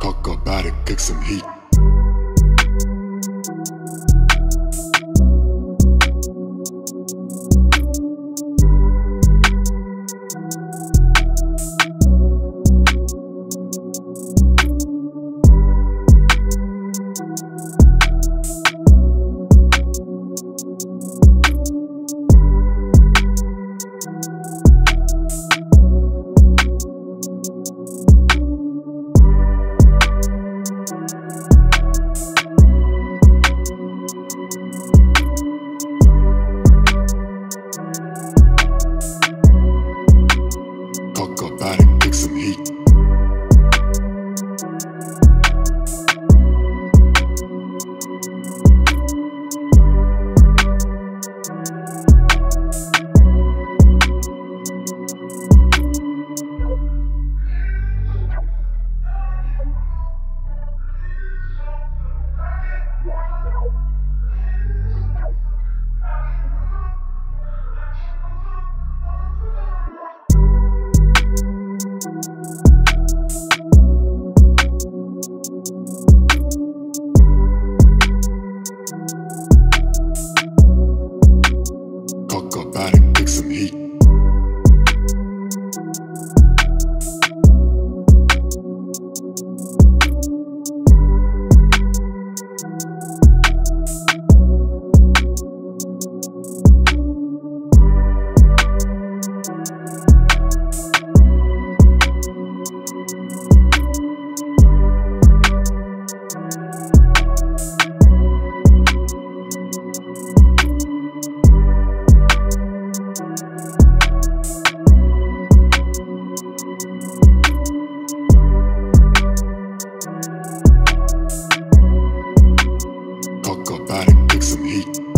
Talk about it, kick some heat. gotta take some heat. Talk about it, take some heat.